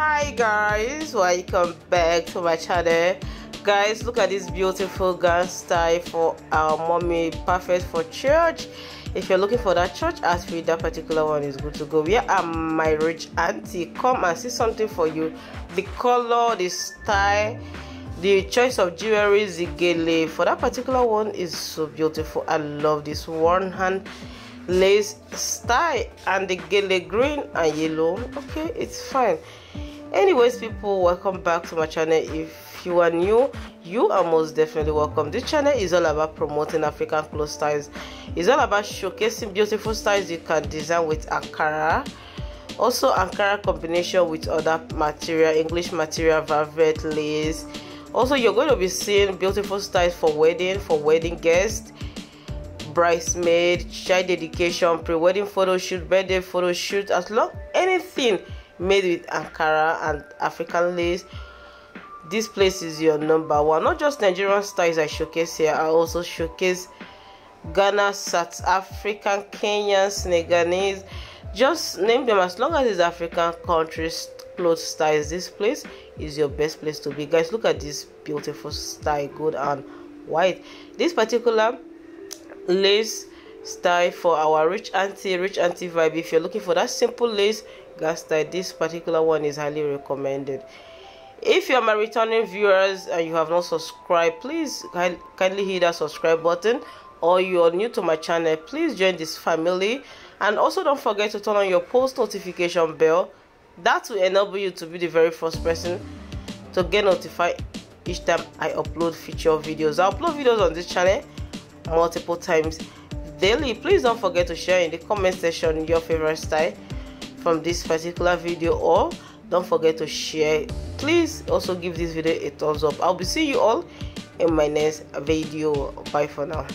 hi guys. Welcome back to my channel. Guys look at this beautiful gown style for our mommy perfect for church. If you're looking for that church outfit that particular one is good to go. Where am my rich auntie? Come and see something for you. The color the style the choice of jewelry zigele for that particular one is so beautiful. I love this one hand lace style and the gele green and yellow. Okay it's fine anyways people welcome back to my channel. If you are new you are most definitely welcome. This channel is all about promoting african clothes styles. It's all about showcasing beautiful styles you can design with ankara. Also ankara combination with other material english material velvet lace. Also you're going to be seeing beautiful styles for wedding for wedding guests bridesmaid, child dedication, pre-wedding photo shoot, birthday photo shoot, as long anything made with Ankara and African lace. This place is your number one. Not just Nigerian styles I showcase here, I also showcase Ghana, South African, Kenyan, Senegalese. Just name them as long as it's African countries clothes styles. This place is your best place to be. Guys, look at this beautiful style, good and white. This particular lace style for our rich auntie rich auntie vibe if you're looking for that simple lace gas style this particular one is highly recommended. If you're my returning viewers and you have not subscribed please kindly hit that subscribe button. Or you're new to my channel please join this family. And also don't forget to turn on your post notification bell. That will enable you to be the very first person to get notified each time i upload feature videos. I upload videos on this channel multiple times daily. Please don't forget to share in the comment section your favorite style from this particular video or don't forget to share. Please also give this video a thumbs up. I'll be seeing you all in my next video. Bye for now